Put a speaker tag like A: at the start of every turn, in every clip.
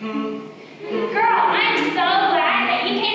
A: Girl, I'm so glad that you came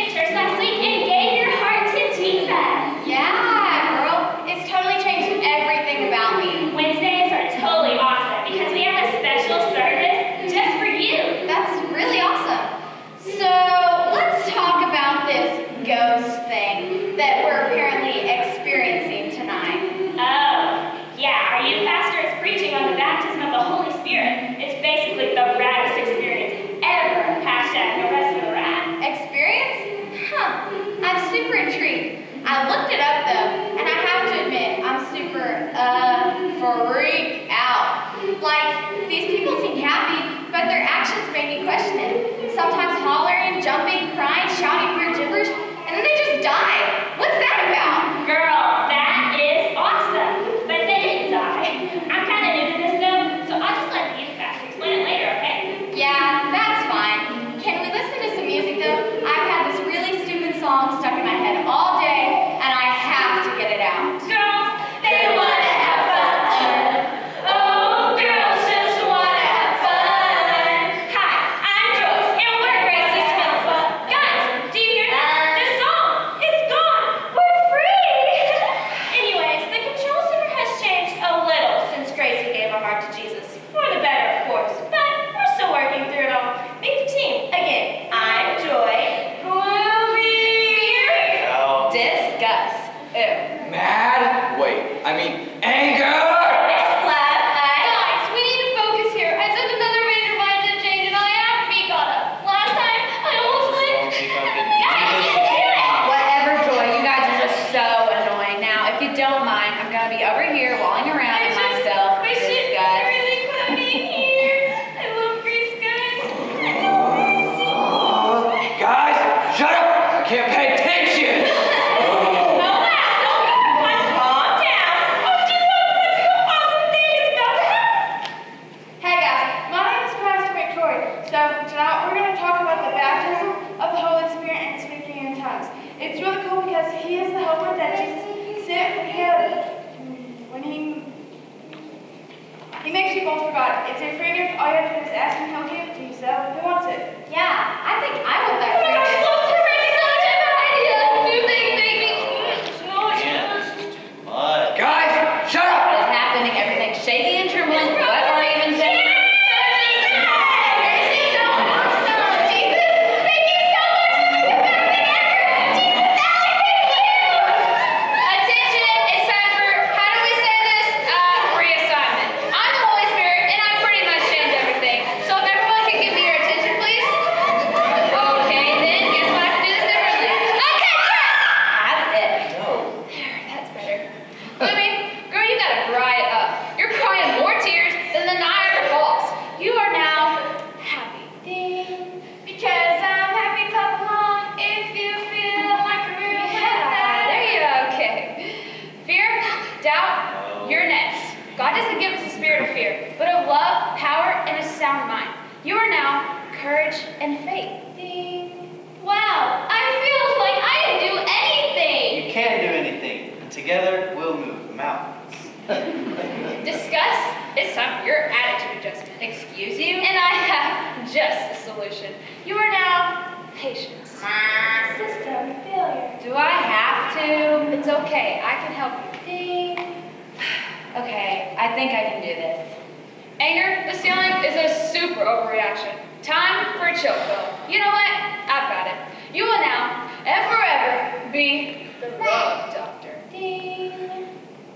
B: anger.
C: We're going to talk about the baptism of the Holy Spirit and speaking in tongues. It's really cool because he is the helper that Jesus sent when he, when he, he makes you both for God. It's a free gift. All you have to do is ask him, he'll give it to you. So, He wants it?
D: Yeah, I think I would like
E: You are now courage and faith.
D: Wow, I feel like I can do anything.
F: You can do anything. And together, we'll move mountains.
E: Disgust is some your attitude adjustment. Excuse you? And I have just the solution. You are now patience.
D: System failure.
E: Do I have to? It's okay. I can help you. Okay, I think I can do this. Anger, the ceiling is a super overreaction. Time for a chill pill. You know what? I've got it. You will now and forever be the love doctor.
D: Ding.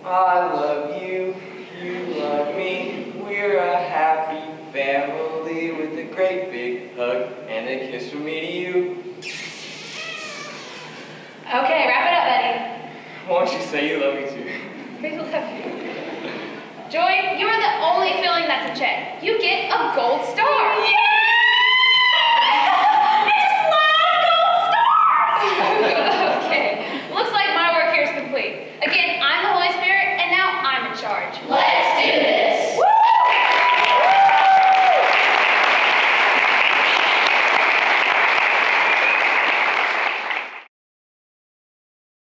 B: I love you. You love me. We're a happy family with a great big hug and a kiss from me to you.
E: Okay, wrap it up, Eddie.
B: Why don't you say you love me too?
E: We love you. Joy, you only feeling that's a check, you get a gold star.
A: Yeah!